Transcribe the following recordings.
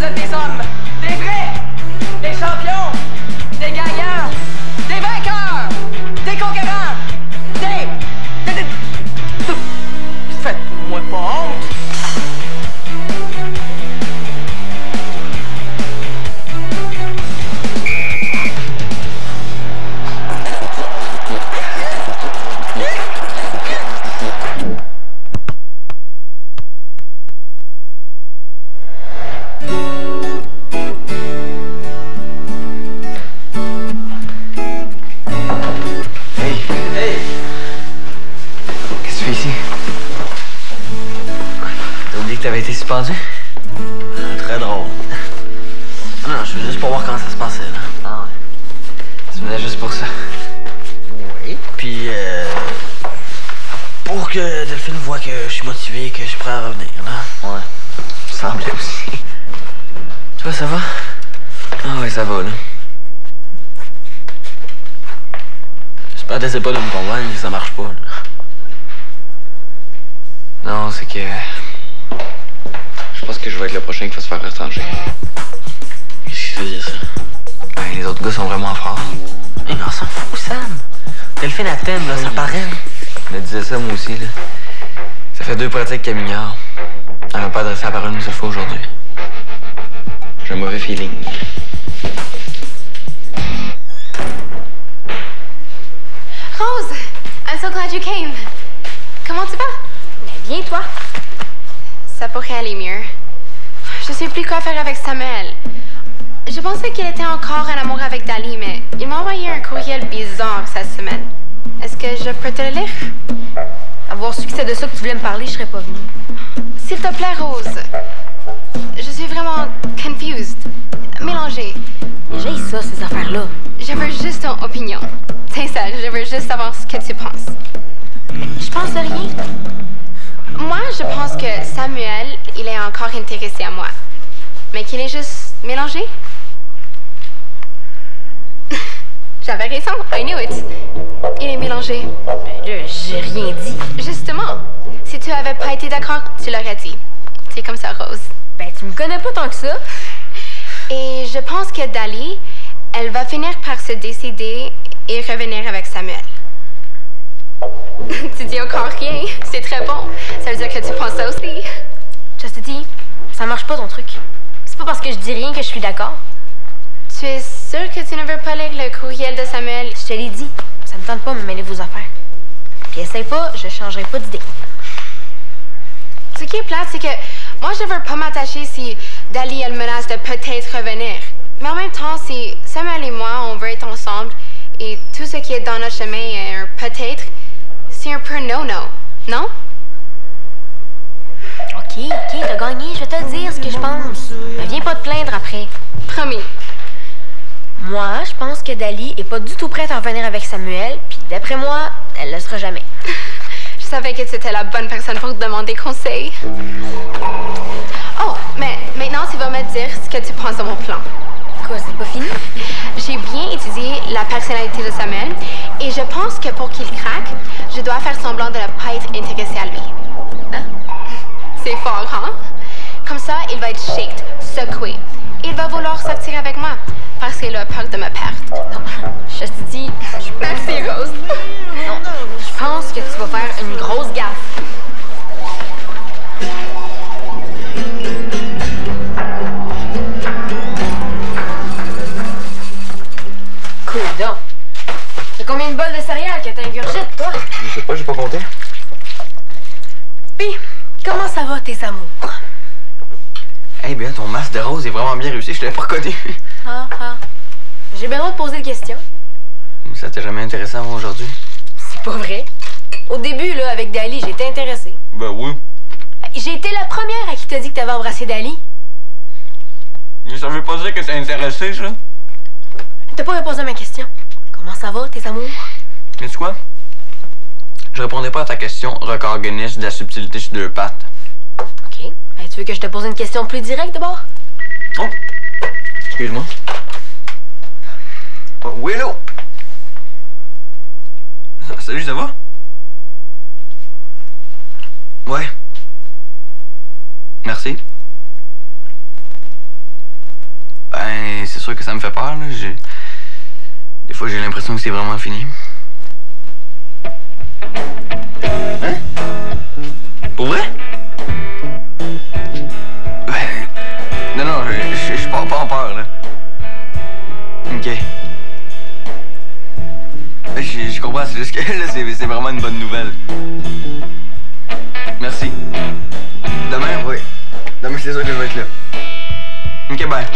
vous êtes des été suspendu? Ah, très drôle. Non, je veux juste pour voir comment ça se passait, là. Ah ouais. Tu venais juste pour ça. Oui. Puis, euh, pour que Delphine voit que je suis motivé et que je suis prêt à revenir, là. Ouais. Tu semblais aussi. Toi, ça va? Ah ouais, ça va, là. J'espère que t'essaies pas de me convaincre ça marche pas, là. Non, c'est que. Je pense que je vais être le prochain qui va se faire retrancher. Qu'est-ce qui te dire ça? Ben, les autres gars sont vraiment forts. Mais on s'en fout, Sam. Delphine, elle t'aime, là, ça paraît. Je me disais ça, moi aussi, là. Ça fait deux pratiques qu'elle m'ignore. Elle m'a pas adressé la parole une seule fois aujourd'hui. J'ai un mauvais feeling. Rose, I'm so glad you came. Comment tu vas? Mais bien, toi. Ça pourrait aller mieux. Je sais plus quoi faire avec Samuel. Je pensais qu'il était encore en amour avec Dali, mais il m'a envoyé un courriel bizarre cette semaine. Est-ce que je peux te le lire? Avoir su que c'est de ça que tu voulais me parler, je serais pas venue. S'il te plaît, Rose. Je suis vraiment confused, mélangée. J'ai ça, ces affaires-là. Je veux juste ton opinion. Sincère, je veux juste savoir ce que tu penses. Je pense à rien. Moi, je pense que Samuel, il est encore intéressé à moi. Mais qu'il est juste mélangé. J'avais raison, I knew it. Il est mélangé. Ben là, j'ai rien dit. Justement, si tu avais pas été d'accord, tu l'aurais dit. C'est comme ça, Rose. Ben, tu me connais pas tant que ça. Et je pense que Dali, elle va finir par se décider et revenir avec Samuel. tu dis encore rien. C'est très bon. Ça veut dire que tu penses ça aussi. Chastity, ça marche pas ton truc. C'est pas parce que je dis rien que je suis d'accord. Tu es sûr que tu ne veux pas lire le courriel de Samuel? Je te l'ai dit, ça me tente pas de me mêler vos affaires. Puis essaye pas, je changerai pas d'idée. Ce qui est plate, c'est que moi, je veux pas m'attacher si Dali, elle menace de peut-être revenir. Mais en même temps, si Samuel et moi, on veut être ensemble et tout ce qui est dans notre chemin est un peut-être, c'est un peu no-no, non? Ok, ok, t'as gagné, je vais te dire ce que je pense. Mais viens pas te plaindre après. Promis. Moi, je pense que Dali est pas du tout prête à revenir avec Samuel, puis d'après moi, elle le sera jamais. Je savais que tu étais la bonne personne pour te demander conseil. Oh, mais maintenant, tu vas me dire ce que tu penses de mon plan. Quoi, c'est pas fini? J'ai bien étudié la personnalité de Samuel et je pense que pour qu'il craque, je dois faire semblant de ne pas être intéressée à lui. Hein? C'est fort, hein? Comme ça, il va être shaked, secoué. Il va vouloir sortir avec moi parce qu'il a peur de me perdre. Non, Chastity, je Ton masque de rose est vraiment bien réussi, je l'avais pas reconnu. Ah, ah. J'ai bien le droit de poser des questions. Ça t'a jamais intéressé avant aujourd'hui? C'est pas vrai. Au début, là, avec Dali, j'étais intéressée. Ben oui. J'ai été la première à qui t'a dit que t'avais embrassé Dali. Mais ça veut pas dire que t'es intéressé, ça? T'as pas répondu à ma question. Comment ça va, tes amours? Mais tu quoi? Je répondais pas à ta question record Guinness de la subtilité sur deux pattes. Tu veux que je te pose une question plus directe, d'abord? Oh! Excuse-moi. Oh, Willow! Salut, ça va? Ouais. Merci. Ben, c'est sûr que ça me fait peur, là. Des fois, j'ai l'impression que c'est vraiment fini. Hein? Là, c'est vraiment une bonne nouvelle. Merci. Demain, oui. Demain, c'est sûr que je vais être là. Ok, bye.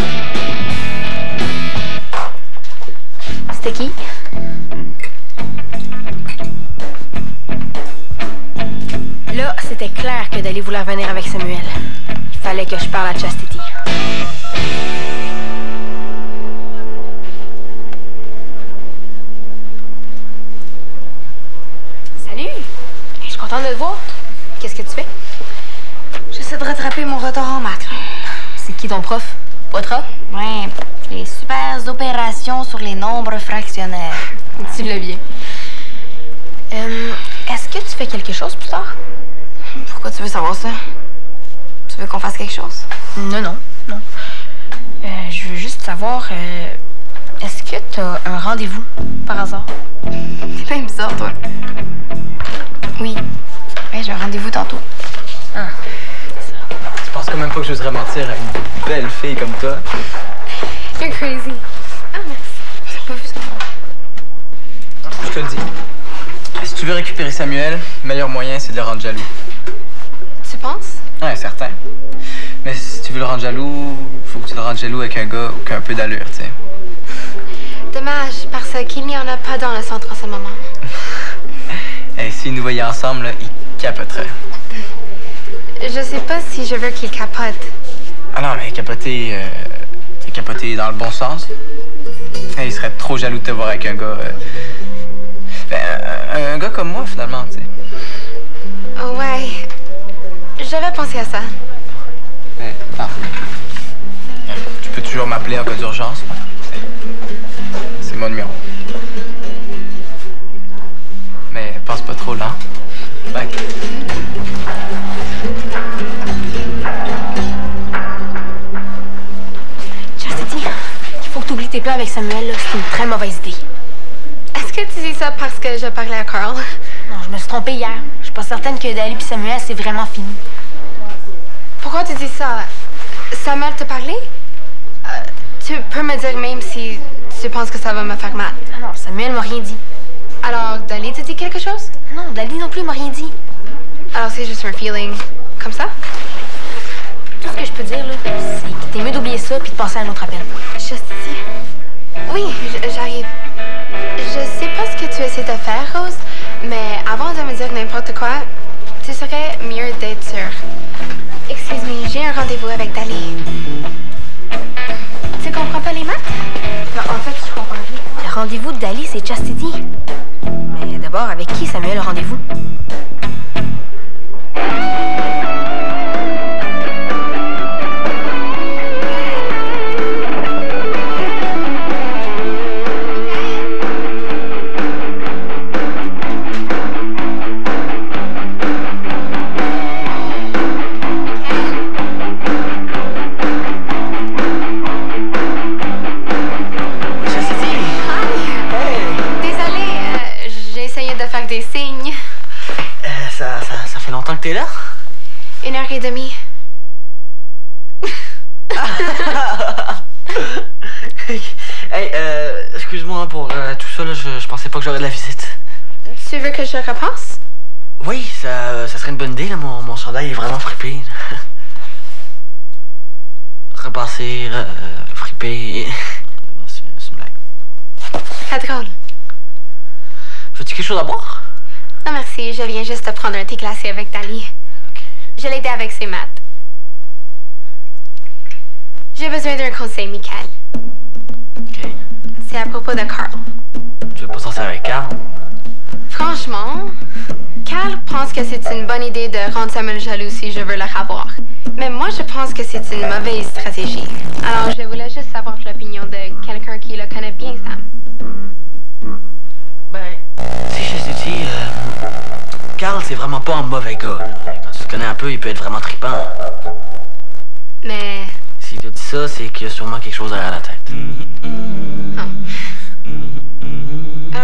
C'était qui? Là, c'était clair que Dali voulait revenir avec Samuel. Il fallait que je parle à Chastity. De te voir? Qu'est-ce que tu fais? J'essaie de rattraper mon retard en maths. C'est qui ton prof? Poitra? Ouais, les super opérations sur les nombres fractionnaires. Tu l'as bien. Euh, Est-ce que tu fais quelque chose plus tard? Pourquoi tu veux savoir ça? Tu veux qu'on fasse quelque chose? Non, non, non. Euh, je veux juste savoir, euh, est-ce que t'as un rendez-vous par hasard? T'es bien bizarre, toi. Oui. Ouais, j'ai un rendez-vous tantôt. Je pense quand même pas que j'oserais mentir à une belle fille comme toi? You're crazy. Ah, merci. J'ai pas vu ça. Je te le dis. Si tu veux récupérer Samuel, le meilleur moyen, c'est de le rendre jaloux. Tu penses? Ouais, certain. Mais si tu veux le rendre jaloux, faut que tu le rendes jaloux avec un gars qui a un peu d'allure, tu sais. Dommage, parce qu'il n'y en a pas dans le centre en ce moment. Et s'ils nous voyaient ensemble, là, ils capoteraient. Je sais pas si je veux qu'il capote. Ah non, mais capoter, euh, capoter dans le bon sens. Eh, il serait trop jaloux de te voir avec un gars. euh, ben, un, un gars comme moi, finalement, tu sais. Oh, ouais. J'avais pensé à ça. Ah. Euh, Tu peux toujours m'appeler en cas d'urgence. C'est- mon numéro. Mais passe pas trop là. Bye. Chastity, il faut que tu oublies tes plans avec Samuel, là. C'est une très mauvaise idée. Est-ce que tu dis ça parce que je parlais à Carl? Non, je me suis trompée hier. Je suis pas certaine que Dali et Samuel, c'est vraiment fini. Pourquoi tu dis ça? Samuel t'a parlé? Euh, tu peux me dire même si tu penses que ça va me faire mal? Ah non, Samuel m'a rien dit. Alors, Dali t'a dit quelque chose? Non, Dali non plus m'a rien dit. Alors, c'est juste un feeling comme ça? Tout ce que je peux dire, là, c'est que t'es mieux d'oublier ça puis de passer à un autre appel. Chastity? Oui, j- j'arrive. Je sais pas ce que tu essaies de faire, Rose, mais avant de me dire n'importe quoi, tu serais mieux d'être sûre. Excuse-moi, j'ai un rendez-vous avec Dali. Chastity. Mais d'abord, avec qui Samuel rendez-vous? Que j'aurais de la visite. Tu veux que je repense? Oui, ça, ça serait une bonne idée, là, mon, mon chandail est vraiment frippé. Repasser, euh, C'est c'est une blague. Pas drôle. Veux-tu quelque chose à boire? Non, merci, je viens juste de prendre un thé glacé avec Dali. Je l'ai aidé avec ses maths. J'ai besoin d'un conseil, Michael. Ok. C'est à propos de Carl. Tu veux pas sortir avec Carl? Franchement, Carl pense que c'est une bonne idée de rendre Samuel jaloux si je veux le revoir. Mais moi, je pense que c'est une mauvaise stratégie. Alors, je voulais juste savoir l'opinion de quelqu'un qui le connaît bien, Sam. Ben, si je te dis, euh, Carl, c'est vraiment pas un mauvais gars. là. Quand tu le connais un peu, il peut être vraiment trippant. Mais Si, il a dit ça, c'est qu'il y a sûrement quelque chose derrière la tête.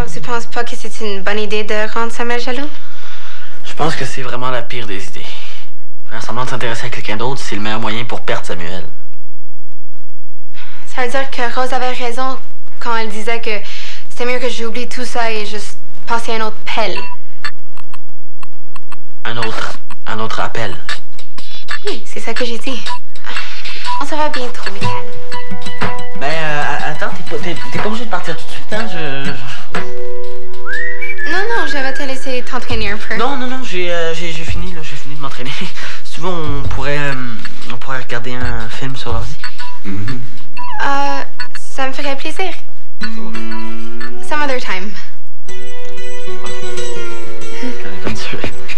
Tu penses pas que c'est une bonne idée de rendre Samuel jaloux? Je pense que c'est vraiment la pire des idées. Faire semblant de s'intéresser à quelqu'un d'autre, c'est le meilleur moyen pour perdre Samuel. Ça veut dire que Rose avait raison quand elle disait que c'était mieux que j'oublie tout ça et juste passer un autre pelle. Un autre, un autre appel. Oui, c'est ça que j'ai dit. On se voit bientôt, Michael. Ben, euh, attends, t'es pas, t'es, t'es pas obligé de partir tout de suite, hein? Je... Non, non, je vais te laisser t'entraîner un peu. Non, non, non, j'ai, euh, fini, là, j'ai fini de m'entraîner. si tu veux, on pourrait, euh, on pourrait regarder un film sur l'ordi. Euh, ça me ferait plaisir. Some other time. Comme tu veux.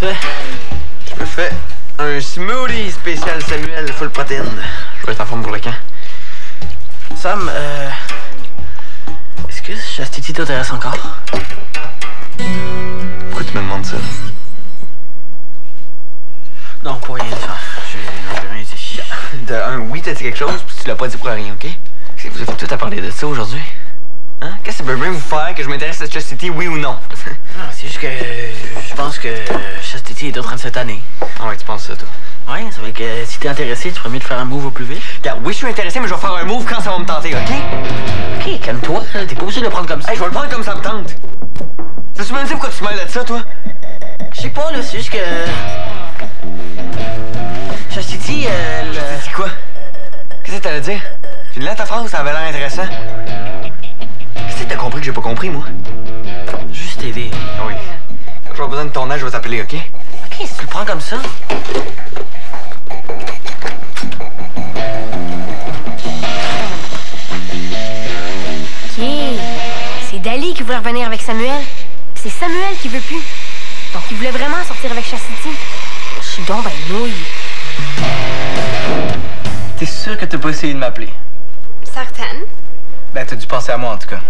Fais? Je me fais un smoothie spécial Samuel full protéine. Je vais être en forme pour le camp. Sam, euh... Est-ce que Chastity t'intéresse encore? Pourquoi tu me demandes ça? Non, pour rien de faire. J'ai rien dit. De un, oui, t'as dit quelque chose, puis tu l'as pas dit pour rien, ok? Vous avez tout à parler de ça aujourd'hui? Hein? Qu'est-ce que ça peut bien vous faire que je m'intéresse à Chastity, oui ou non? Non, c'est juste que euh, je pense que Chastity est de cette année. ah ouais, tu penses ça, toi? Ouais, ça veut que euh, si t'es intéressé, tu ferais mieux de faire un move au plus vite. Regarde, oui, je suis intéressé, mais je vais faire un move quand ça va me tenter, ok? Ok, calme-toi. T'es pas obligé de le prendre comme ça. Hey, je vais le prendre comme ça me tente. Tu sais même dire pourquoi tu mêles de ça, toi? Je sais pas, là, c'est juste que. Chastity, elle. T'as dit quoi? Qu'est-ce que t'allais dire? Tu là ta phrase, ça avait l'air intéressant. Qu'est-ce que t'as compris que j'ai pas compris, moi? Juste t'aider. Ah oui. Quand j'aurai besoin de ton aide, je vais t'appeler, ok? Ok, si tu le prends comme ça. Ok. C'est Dali qui voulait revenir avec Samuel. C'est Samuel qui veut plus. Donc il voulait vraiment sortir avec Chastity. Je suis donc ben nouille. T'es sûr que t'as pas essayé de m'appeler? Certaine. Ben, t'as dû penser à moi en tout cas.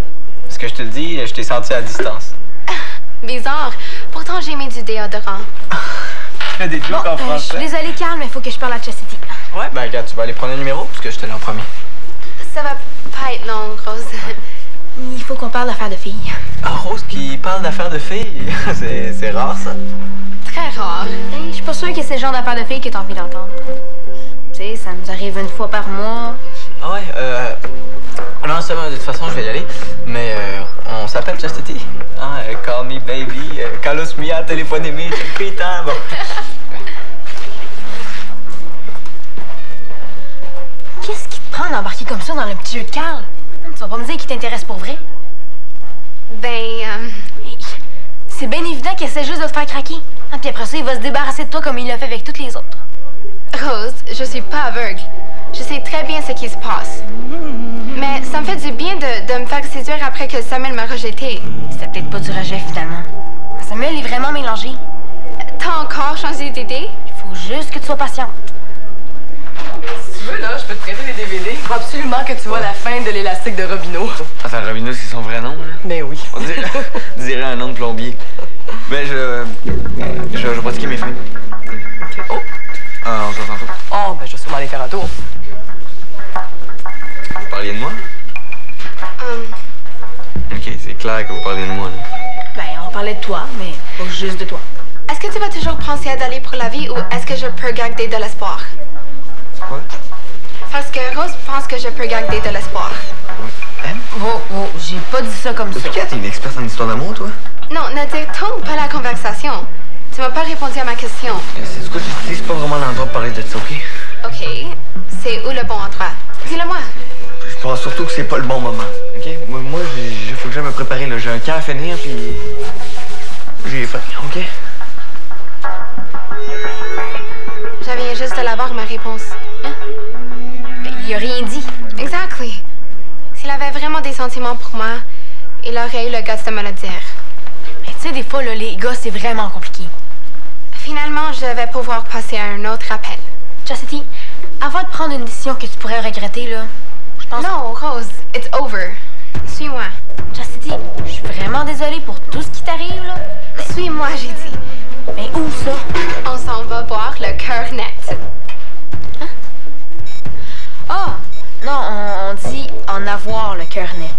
Que je te le dis, je t'ai senti à distance. Bizarre. Pourtant, j'ai mis du déodorant. Fais des Bon, jokes en euh, je suis français. désolée, Carl, mais il faut que je parle à Chastity. Ouais, ben, regarde, tu vas aller prendre un numéro parce que je te l'ai en premier. Ça va pas être long, Rose. Il faut qu'on parle d'affaires de filles. Ah, Rose qui parle d'affaires de filles? c'est, c'est rare ça. Très rare. Hey, Je suis pas sûre que c'est le genre d'affaires de filles que t'as envie d'entendre. Tu sais, ça nous arrive une fois par mois. Ah ouais, euh. Non, seulement de toute façon, je vais y aller. Mais euh, on s'appelle Chastity. Ah, euh, call me baby, euh, Carlos Mia, téléphonez-moi, putain, bon. Qu'est-ce qui te prend d'embarquer comme ça dans le petit jeu de Carl? Tu vas pas me dire qu'il t'intéresse pour vrai? Ben, euh, C'est bien évident qu'il essaie juste de te faire craquer. Ah, puis après ça, il va se débarrasser de toi comme il l'a fait avec toutes les autres. Rose, je suis pas aveugle. Je sais très bien ce qui se passe. Mais ça me fait du bien de, de me faire séduire après que Samuel m'a rejeté. C'était peut-être pas du rejet finalement. Samuel est vraiment mélangé. T'as encore changé d'idée? Il faut juste que tu sois patiente. Si tu veux, là, je peux te prêter des DVD. Faut absolument que tu vois la fin de l'élastique de Robino. Attends, Robino, c'est son vrai nom, là? Ben oui. On dirait, on dirait un nom de plombier. Ben, je. Je, je vais pratiquer mes fins. Ok. Oh, Ah, on s'entend pas. oh, ben je vais sûrement aller faire un tour. Vous parliez de moi? Hum, Ok, c'est clair que vous parlez de moi, là. Ben, on parlait de toi, mais pas juste de toi. est-ce que tu vas toujours penser à d'aller pour la vie ou est-ce que je peux garder de l'espoir? Quoi? Parce que Rose pense que je peux garder de l'espoir. Hein? Oh, oh, j'ai pas dit ça comme ça. T'es une experte en histoire d'amour, toi? Non, ne détourne pas la conversation. Tu m'as pas répondu à ma question. C'est du coup, tu sais, c'est pas vraiment ok? C'est où le bon endroit? Dis-le-moi. Je pense surtout que c'est pas le bon moment, ok? Moi, moi il faut que j'aille me préparer, là. J'ai un camp à finir, puis. J'ai faim, ok? Je viens juste de l'avoir ma réponse. Ben, il a rien dit. Exactly. S'il avait vraiment des sentiments pour moi, il aurait eu le guts de me le dire. Mais tu sais, des fois, là, les gars, c'est vraiment compliqué. Finalement, je vais pouvoir passer à un autre appel. Chastity, avant de prendre une décision que tu pourrais regretter, là, je pense. Non, Rose, it's over. Suis-moi. Chastity, je suis vraiment désolée pour tout ce qui t'arrive, là. Suis-moi, j'ai dit. Mais où ça? On s'en va boire le cœur net. Ah! Non, on, on dit en avoir le cœur net.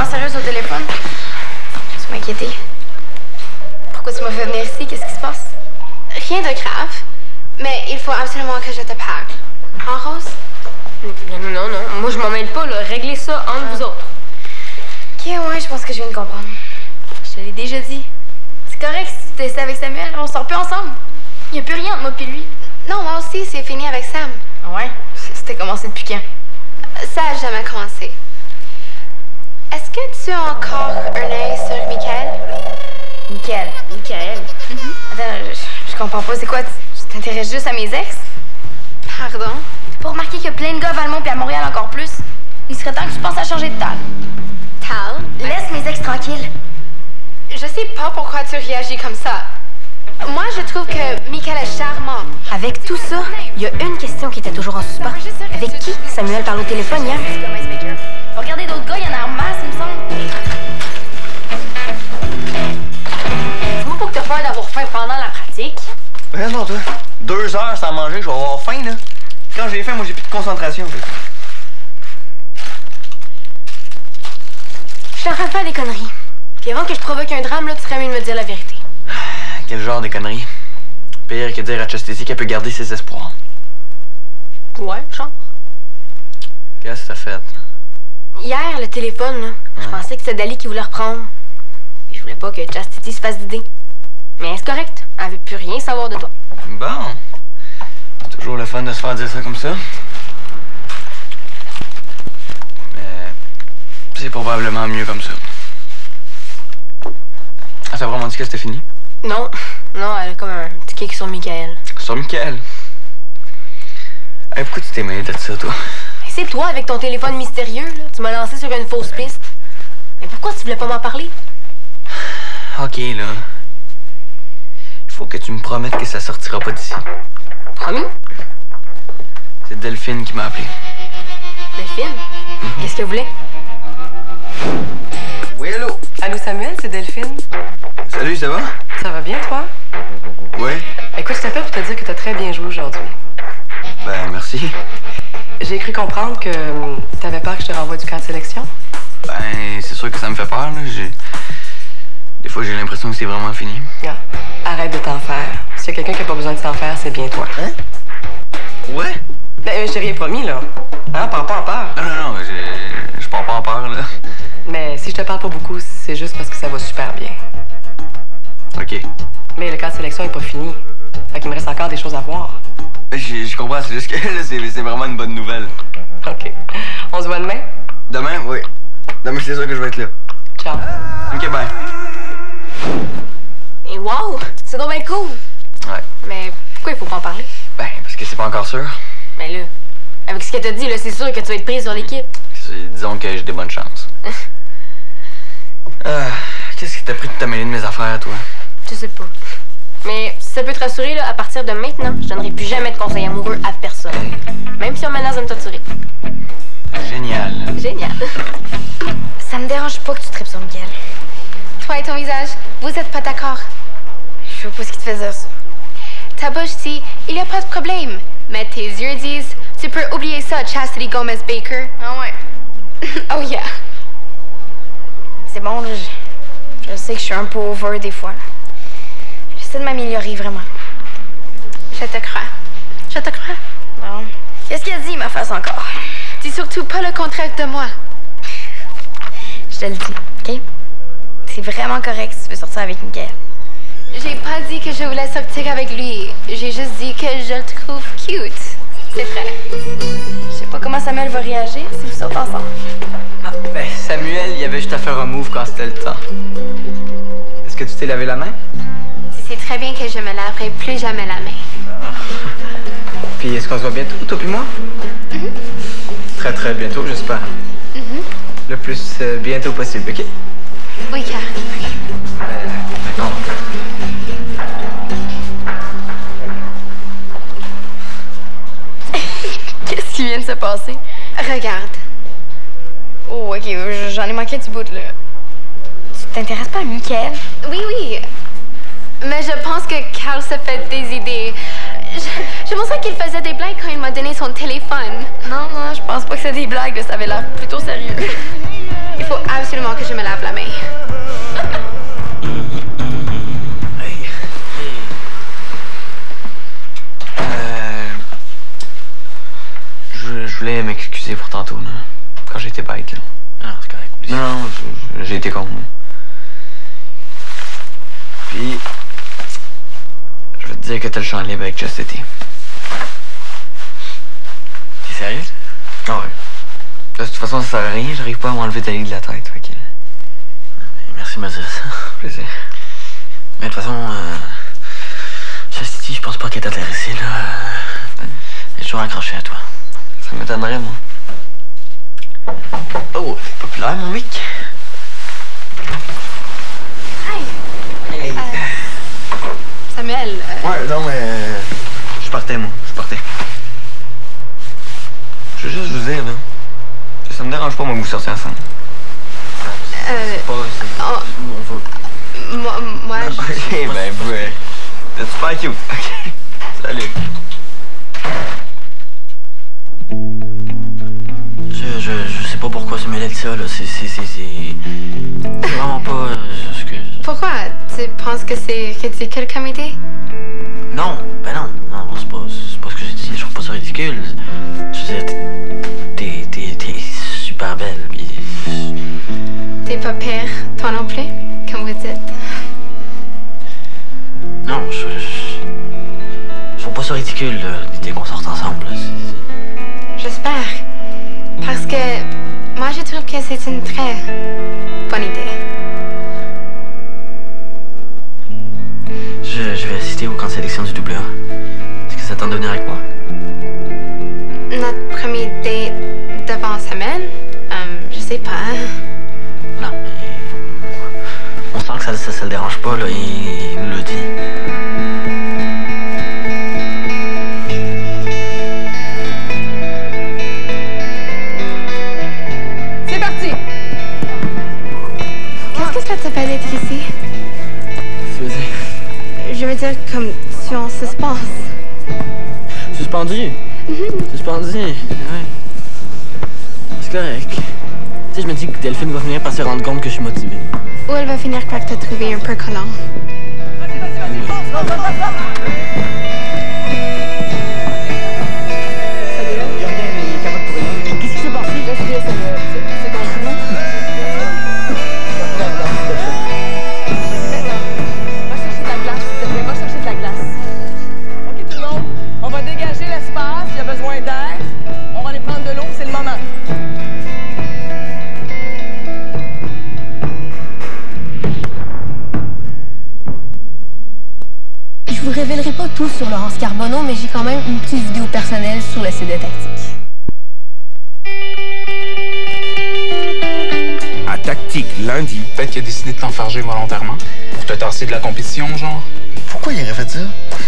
Tellement sérieuse au téléphone. Tu m'inquiétais. Pourquoi tu m'as fait venir ici? Qu'est-ce qui se passe? Rien de grave, mais il faut absolument que je te parle. En rose? Non, non, non. Moi, je m'en mêle pas, là. Réglez ça entre vous autres. Ok, ouais, je pense que je viens de comprendre. Je te l'ai déjà dit. C'est correct si tu avec Samuel, on sort plus ensemble. Il n'y a plus rien entre moi et lui. Non, moi aussi, c'est fini avec Sam. Ouais? C'était commencé depuis quand? Ça a jamais commencé. Est-ce que tu as encore un œil sur Michael? Michael. Michael. Attends, je, je comprends pas. C'est quoi? Tu tu t'intéresses juste à mes ex? Pardon? Pour remarquer qu'il y a plein de gars à Valmont puis à Montréal encore plus, il serait temps que tu penses à changer de tal. Tal? Laisse mes ex tranquilles. Je sais pas pourquoi tu réagis comme ça. Moi, je trouve que Michael est charmant. Avec tout ça, il y a une question qui était toujours en suspens. Avec qui Samuel parle au téléphone hier? Regardez d'autres gars, il y en a en masse, il me semble. Dis-moi pas que t'as peur d'avoir faim pendant la pratique. Ouais, non, toi. Deux heures sans manger, je vais avoir faim, là. Quand j'ai faim, moi, j'ai plus de concentration. Je suis en train de faire des conneries. Puis avant que je provoque un drame, là, tu serais mieux de me dire la vérité. Quel genre de conneries? Pire que dire à Chastity qu'elle peut garder ses espoirs. Ouais, genre. Qu'est-ce que t'as fait? Hier, le téléphone, là, je pensais que c'était Dali qui voulait reprendre. Puis je voulais pas que Chastity se fasse d'idée. Mais c'est correct. Elle veut plus rien savoir de toi. Bon. C'est toujours le fun de se faire dire ça comme ça. Mais c'est probablement mieux comme ça. Ah, t'as vraiment dit que c'était fini? Non. Non, elle a comme un petit kick sur Michael. Sur Michael? Hey, pourquoi tu t'es mêlé de ça, toi? C'est toi avec ton téléphone mystérieux, là. Tu m'as lancé sur une fausse piste. Mais pourquoi tu voulais pas m'en parler? Ok, là. Il faut que tu me promettes que ça sortira pas d'ici. Promis? C'est Delphine qui m'a appelé. Delphine? Qu'est-ce qu'elle voulait? Oui, allô? Allô Samuel, c'est Delphine? Salut, ça va? Ça va bien toi? Ouais. Écoute, je t'appelle pour te dire que t'as très bien joué aujourd'hui. Ben, merci. J'ai cru comprendre que hum, t'avais peur que je te renvoie du camp de sélection. Ben, c'est sûr que ça me fait peur, là. Des fois, j'ai l'impression que c'est vraiment fini. Ah, arrête de t'en faire. S'il y a quelqu'un qui a pas besoin de s'en faire, c'est bien toi. Hein? Ouais? Ben, euh, je t'ai rien promis, là. Hein, prends pas en peur. Non, non, non, j'ai... je pars pas en peur, là. Mais si je te parle pas beaucoup, c'est juste parce que ça va super bien. OK. Mais le camp de sélection est pas fini. Fait qu'il me reste encore des choses à voir. Je, je comprends, c'est juste que là, c'est, vraiment une bonne nouvelle. OK. On se voit demain? Demain, oui. Demain, c'est sûr que je vais être là. Ciao. OK, bye. Et wow! C'est donc bien cool! Ouais. Mais pourquoi il faut pas en parler? Ben, parce que c'est pas encore sûr. Mais là, avec ce qu'elle t'a dit, là, c'est sûr que tu vas être prise sur l'équipe. Disons que j'ai des bonnes chances. Ah, qu'est-ce qui t'a pris de te mêler de mes affaires, toi? Je sais pas. Mais si ça peut te rassurer, là, à partir de maintenant, je donnerai plus jamais de conseils amoureux à personne. Même si on menace de me torturer. Génial. Génial. Ça me dérange pas que tu tripes sur Miguel. Toi et ton visage, vous êtes pas d'accord. Je vois pas ce qui te fait dire ça. Ta bouche dit, il y a pas de problème. Mais tes yeux disent, tu peux oublier ça, Chastity Gomez Baker. Ah ouais. oh yeah. C'est bon, là, je, je sais que je suis un peu over des fois. J'essaie de m'améliorer vraiment. Je te crois. Je te crois. Bon. Qu'est-ce qu'elle dit, ma face encore? Dis surtout pas le contraire de moi. Je te le dis, OK? C'est vraiment correct si tu veux sortir avec Miguel. J'ai pas dit que je voulais sortir avec lui. J'ai juste dit que je le trouve cute. C'est vrai. Je sais pas comment Samuel va réagir si vous sortez ensemble. Ah, ben, Samuel, il y avait juste à faire un move quand c'était le temps. Est-ce que tu t'es lavé la main? Sais très bien que je me laverai plus jamais la main. Puis est-ce qu'on se voit bientôt, toi puis moi? Très très bientôt, j'espère. Le plus euh, bientôt possible, ok? Oui, Carl. D'accord. Qu'est-ce qui vient de se passer? Regarde. Oh, ok, j'en ai manqué du bout, là. Tu t'intéresses pas à Michael? Oui, oui. Mais je pense que Carl se fait des idées. Je, je pensais qu'il faisait des blagues quand il m'a donné son téléphone. Non, non, je pense pas que c'est des blagues. Ça avait l'air plutôt sérieux. Il faut absolument que je me lave la main. Euh, je, voulais m'excuser pour tantôt, là. Quand j'étais bête, là. Ah, c'est correct. Non, non, j'ai été con, moi. Puis, dire que t'as le champ libre avec Just City. T'es sérieux? Ah ouais. De toute façon, ça sert à rien, j'arrive pas à m'enlever ta ligne de la tête, fait que... Merci de me dire ça. Plaisir. Mais de toute façon, euh, Chastity, je pense pas qu'elle est intéressée, là. Euh, Elle est toujours accrochée à toi. Ça m'étonnerait, moi. Oh, t'es populaire, mon mec. Hi. Samuel, euh, Ouais, non, mais... Je partais, moi. Je partais. Je veux juste vous dire, là, que ça me dérange pas, moi, que vous sortiez ensemble. euh, Pas, c'est- Oh. on va- moi, moi je- Ok, ben, vous... euh, T'es super cute. Ok. Salut. Je, je, je sais pas pourquoi ça me dit ça, là. C'est, c'est, c'est, c'est... c'est vraiment pas euh, ce. Pourquoi? Tu penses que c'est ridicule comme idée? Non, ben non, non, c'est pas, c'est pas ce que j'ai dit. Je trouve pas ça ridicule. Je veux dire, t'es, t'es, t'es, t'es super belle, pis... T'es pas pire, toi non plus, comme vous dites. Non, je... Je, je trouve pas ça ridicule, l'idée qu'on sorte ensemble, J'espère. Parce que moi, je trouve que c'est une très sélection du double A. Est-ce que ça tente de venir avec moi? Notre premier date devant Samuel? Euh, je sais pas. Non, mais... On sent que ça, ça, ça le dérange pas, là, il nous le dit. C'est parti! Qu'est-ce que ça te fait d'être ici? Tu veux dire? Je veux dire, comme en suspense. Suspendu? Suspendu, ouais. C'est correct. Tu sais, je me dis que Delphine va finir par se rendre compte que je suis motivé. Ou elle va finir par te trouver un peu collant. Pas tout sur Laurence Carbonneau, mais j'ai quand même une petite vidéo personnelle sur le CD tactique. À Tactique, lundi, Peut-être qu'il a décidé de t'enfarger volontairement. Pour te tasser de la compétition, genre. Pourquoi il aurait fait ça?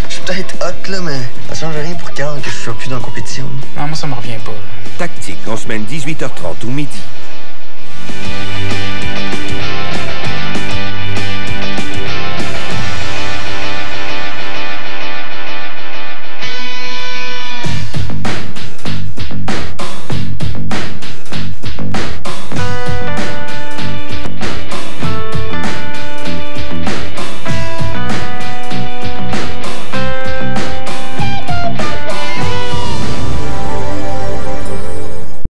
Je suis peut-être hot, là, mais ça change rien pour Carl que je sois plus dans la compétition. Non, moi, ça me revient pas. Tactique en semaine 18h30 ou midi.